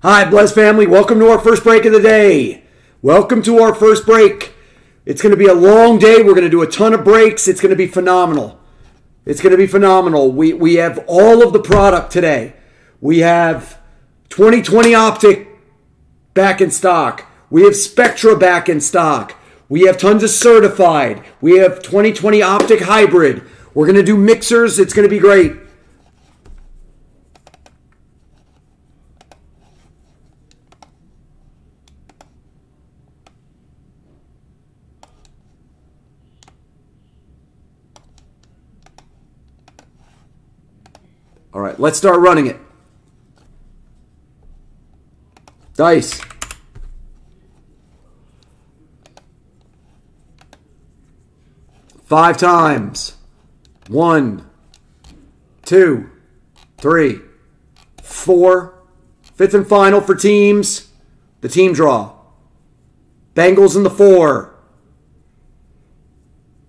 Hi, Blez family. Welcome to our first break of the day. Welcome to our first break. It's going to be a long day. We're going to do a ton of breaks. It's going to be phenomenal. It's going to be phenomenal. We, we have all of the product today. We have 2020 Optic back in stock. We have Spectra back in stock. We have tons of certified. We have 2020 Optic Hybrid. We're going to do mixers. It's going to be great. Right, let's start running it. Dice. Five times. One, two, three, four. Fifth and final for teams. The team draw. Bengals in the four.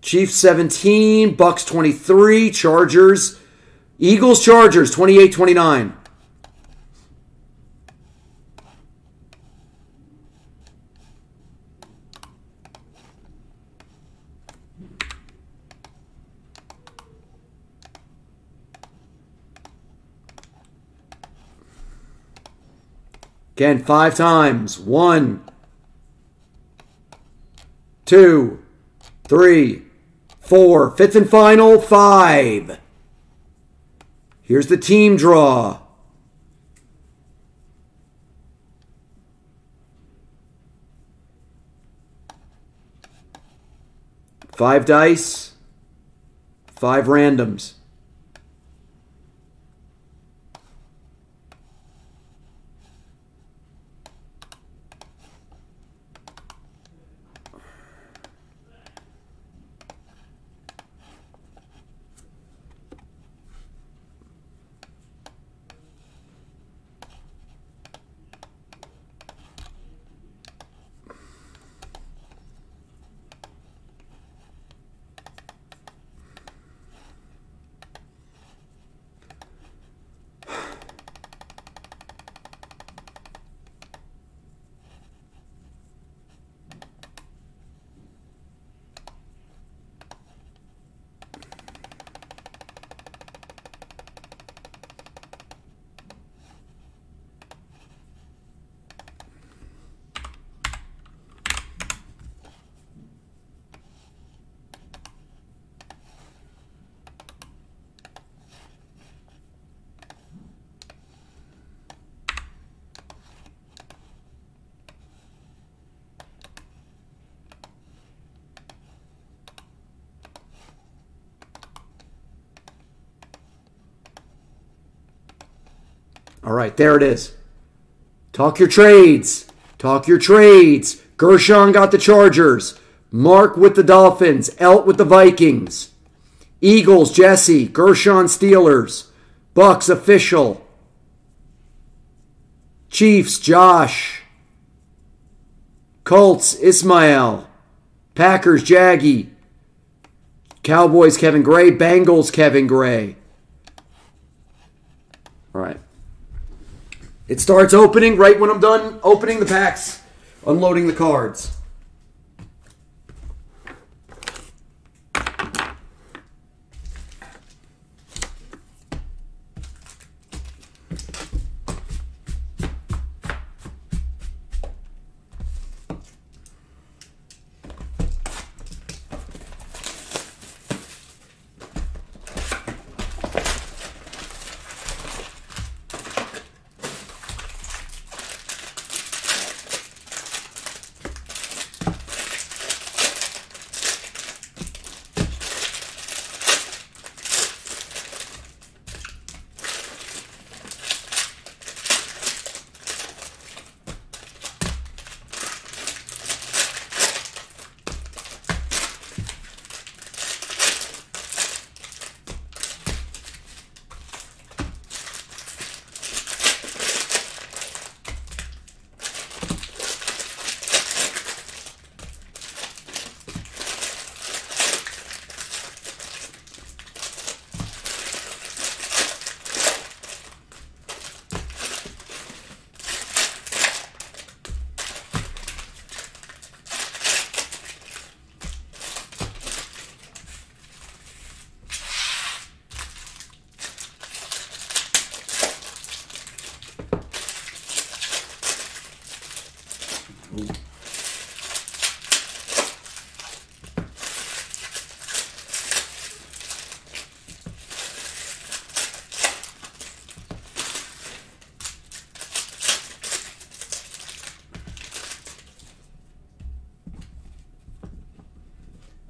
Chiefs 17, Bucks 23, Chargers Eagles Chargers 28 29. Again, five times. One, two, three, four. Fifth and final, five. Here's the team draw. Five dice, five randoms. All right, there it is. Talk your trades. Talk your trades. Gershon got the Chargers. Mark with the Dolphins. Elt with the Vikings. Eagles, Jesse. Gershon Steelers. Bucks official. Chiefs, Josh. Colts, Ismail. Packers, Jaggy. Cowboys, Kevin Gray. Bengals, Kevin Gray. All right. It starts opening right when I'm done opening the packs, unloading the cards.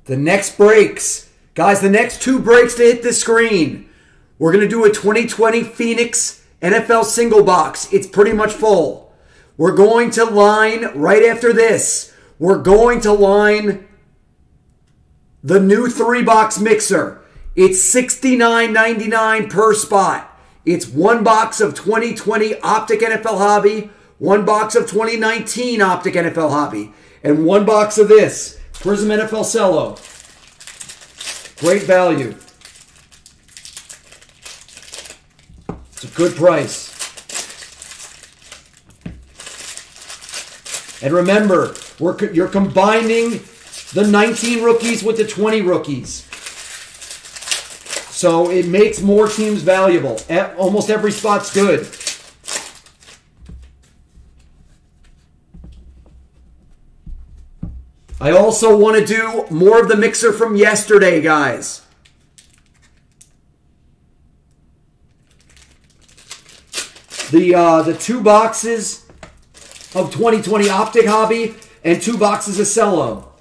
The next breaks. Guys, the next two breaks to hit the screen. We're going to do a 2020 Phoenix NFL single box. It's pretty much full. We're going to line right after this. We're going to line the new three box mixer. It's $69.99 per spot. It's one box of 2020 Optic NFL Hobby, one box of 2019 Optic NFL Hobby, and one box of this Prizm NFL Cello. Great value. It's a good price. And remember, we're, you're combining the 19 rookies with the 20 rookies. So it makes more teams valuable. Almost every spot's good. I also want to do more of the mixer from yesterday, guys. The uh, the two boxes of 2020 Optic Hobby and two boxes of Cello.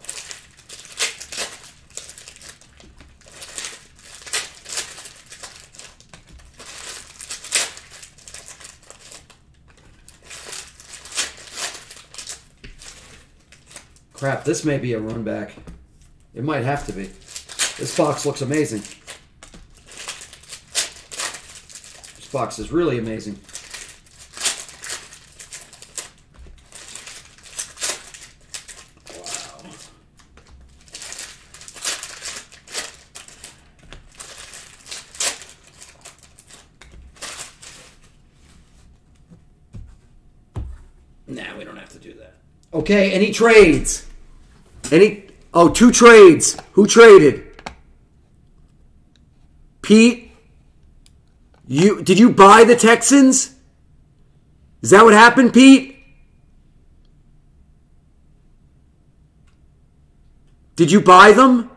Crap, this may be a run back. It might have to be. This box looks amazing. This box is really amazing. Wow. Nah, we don't have to do that. Okay, any trades? Any? Oh, two trades. Who traded? Pete. You did you buy the Texans? Is that what happened, Pete? Did you buy them?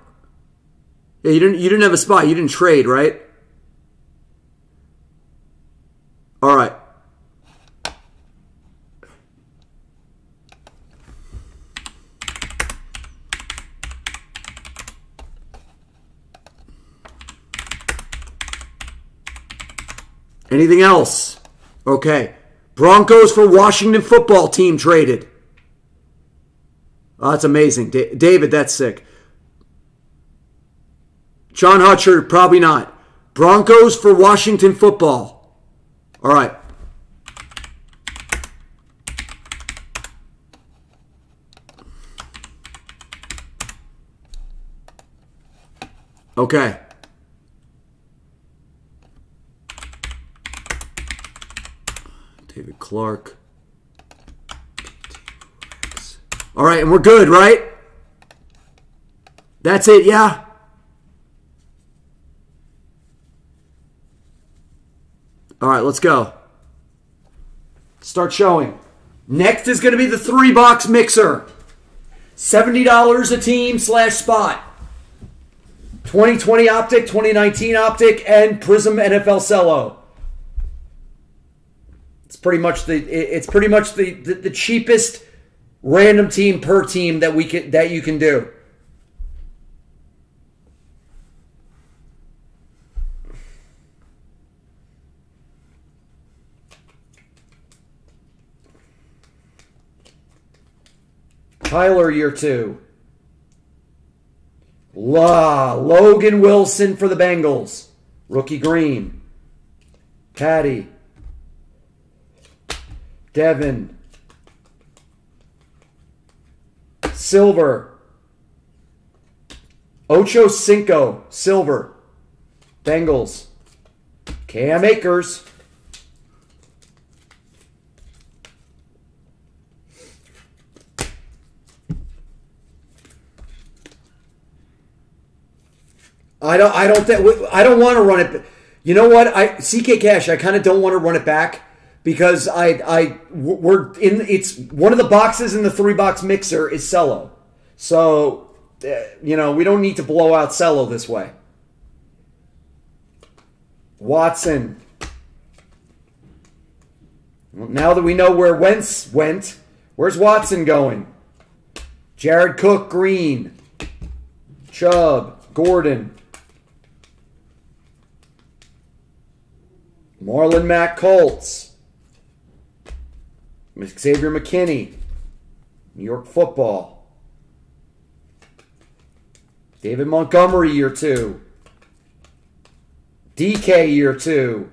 Yeah, you didn't. You didn't have a spot. You didn't trade, right? All right. Anything else? Okay. Broncos for Washington football team traded. Oh, that's amazing. David, that's sick. John Hutcher, probably not. Broncos for Washington football. All right. Okay. David Clark. All right, and we're good, right? That's it, yeah? All right, let's go. Start showing. Next is going to be the three box mixer. $70 a team slash spot. 2020 Optic, 2019 Optic, and Prizm NFL Cello. It's pretty much the it's pretty much the, the, the cheapest random team per team that we can that you can do. Tyler, year two. La Logan Wilson for the Bengals. Rookie green. Patty. Devin. Silver. Ocho Cinco. Silver. Bengals. Cam Akers. I don't. I don't think. I don't want to run it. You know what? I CK Cash. I kind of don't want to run it back because I I we're in it's one of the boxes in the three box mixer is cello, so uh, you know we don't need to blow out cello this way. Watson. Well, now that we know where Wentz went, where's Watson going? Jared Cook, Green, Chubb, Gordon, Marlon Mack, Colts. Xavier McKinney, New York football. David Montgomery, year two. DK, year two.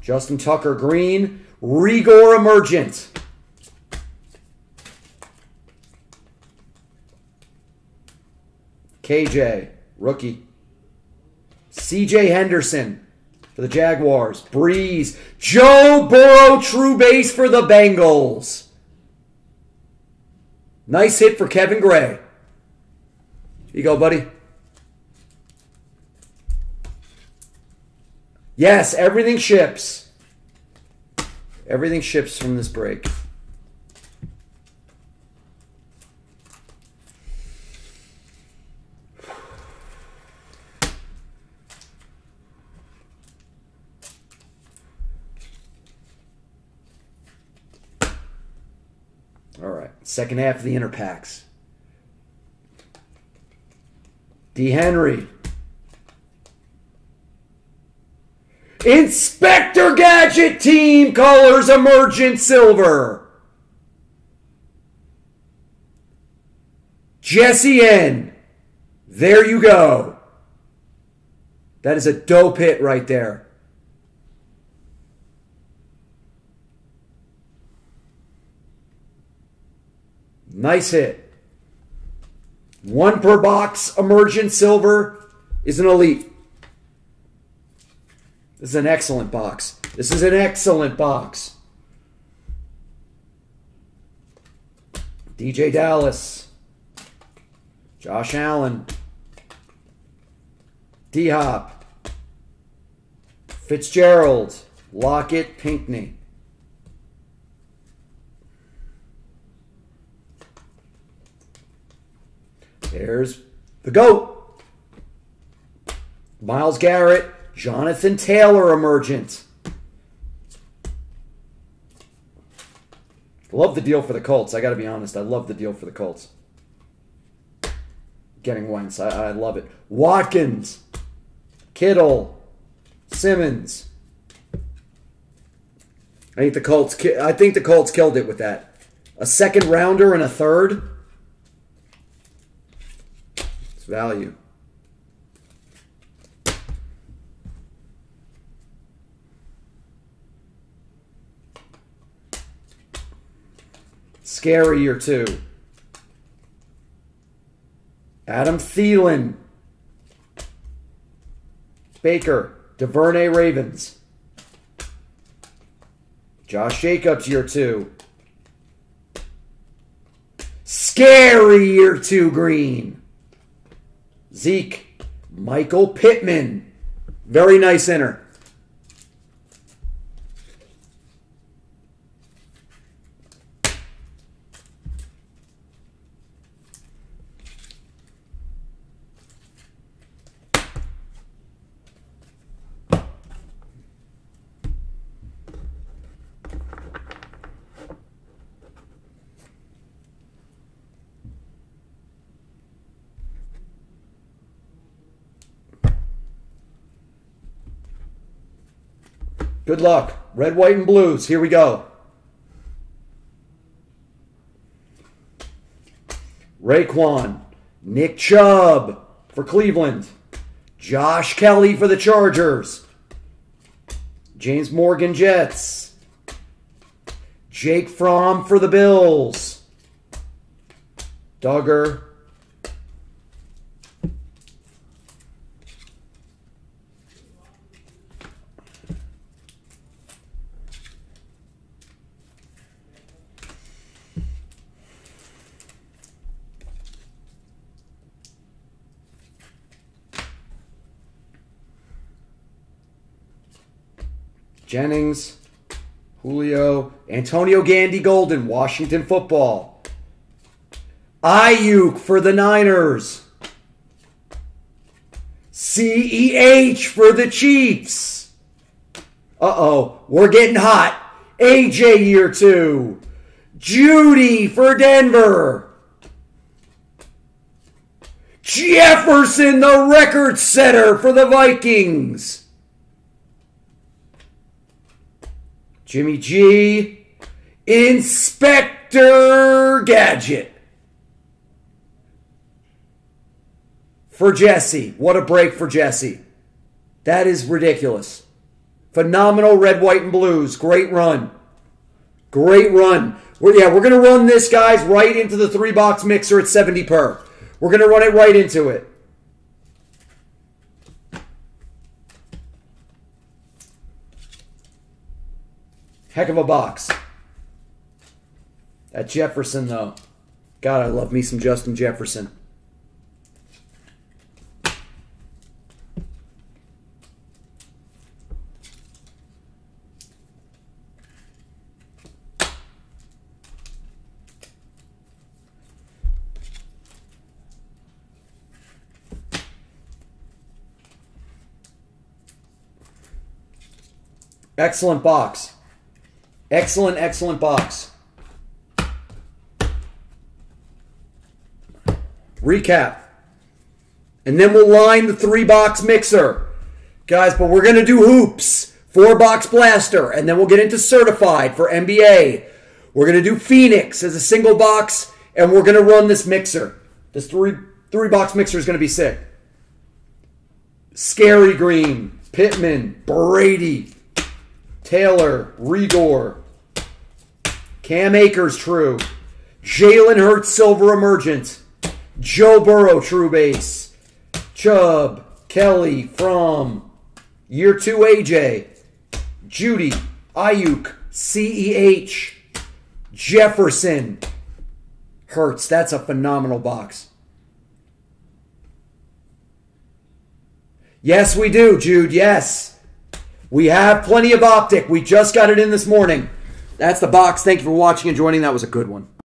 Justin Tucker Green, Reagor Emergent. KJ, rookie. CJ Henderson, for the Jaguars. Brees. Joe Burrow, true base for the Bengals. Nice hit for Kevin Gray. Here you go, buddy. Yes, everything ships. Everything ships from this break. Second half of the inner packs. D. Henry. Inspector Gadget Team Colors Emergent Silver. Jesse N. There you go. That is a dope hit right there. Nice hit. One per box, emergent silver is an elite. This is an excellent box. This is an excellent box. DJ Dallas. Josh Allen. D Hop. Fitzgerald. Lockett Pinckney. There's the GOAT. Myles Garrett, Jonathan Taylor emergent. Love the deal for the Colts. I got to be honest. I love the deal for the Colts. Getting Wentz. I, I love it. Watkins, Kittle, Simmons. I think the Colts. I think the Colts killed it with that. A second rounder and a third. Value. Scary year two. Adam Thielen. Baker. Duvernay Ravens. Josh Jacobs year two. Scary year two green. Zeke, Michael Pittman. Very nice inner. Good luck. Red, white, and blues. Here we go. Raekwon. Nick Chubb for Cleveland. Josh Kelley for the Chargers. James Morgan Jets. Jake Fromm for the Bills. Dugger Jennings, Julio, Antonio Gandy Golden, Washington football. Aiyuk for the Niners. CEH for the Chiefs. Uh oh, we're getting hot. AJ year two. Jeudy for Denver. Jefferson, the record setter for the Vikings. Jimmy G. Inspector Gadget. For Jesse. What a break for Jesse. That is ridiculous. Phenomenal red, white, and blues. Great run. Great run. We're, yeah, we're going to run this, guys, right into the three box mixer at 70 per. We're going to run it right into it. Heck of a box. That Jefferson, though. God, I love me some Justin Jefferson. Excellent box. Excellent, excellent box. Recap. And then we'll line the three box mixer. Guys, but we're going to do hoops, four box blaster, and then we'll get into certified for NBA. We're going to do Phoenix as a single box, and we're going to run this mixer. This three three box mixer is going to be sick. Scary Green, Pittman, Brady, Taylor, Reagor, Cam Akers, true. Jalen Hurts, silver emergent. Joe Burrow, true base. Chubb, Kelley from year two, AJ. Jeudy, Aiyuk, CEH, Jefferson, Hurts. That's a phenomenal box. Yes, we do, Jude. Yes. We have plenty of optic. We just got it in this morning. That's the box. Thank you for watching and joining. That was a good one.